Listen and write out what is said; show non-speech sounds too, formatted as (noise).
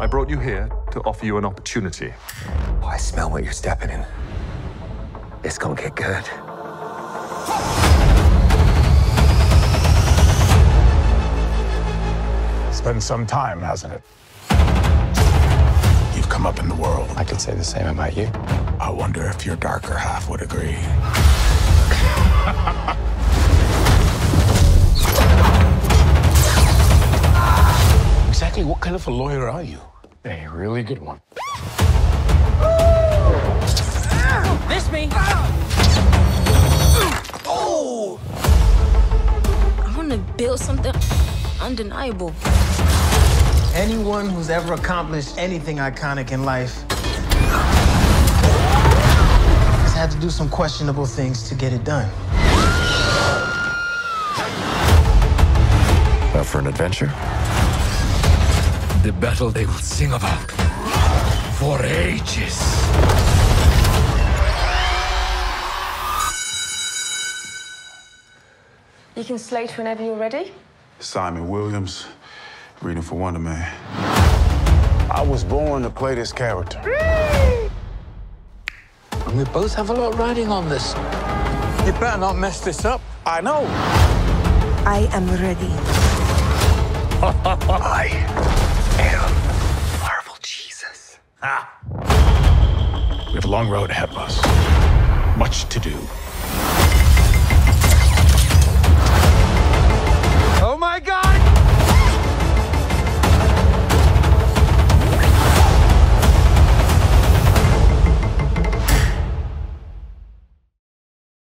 I brought you here to offer you an opportunity. Oh, I smell what you're stepping in. It's gonna get good. It's been some time, hasn't it? You've come up in the world. I could say the same about you. I wonder if your darker half would agree. (laughs) exactly what kind of a lawyer are you? A really good one. This me. Oh! I want to build something undeniable. Anyone who's ever accomplished anything iconic in life has had to do some questionable things to get it done. Up for an adventure? The battle they will sing about for ages. You can slate whenever you're ready. Simon Williams, reading for Wonder Man. I was born to play this character. And we both have a lot riding on this. You better not mess this up. I know. I am ready. (laughs) I Marvel Jesus. Ah. We have a long road ahead of us. Much to do.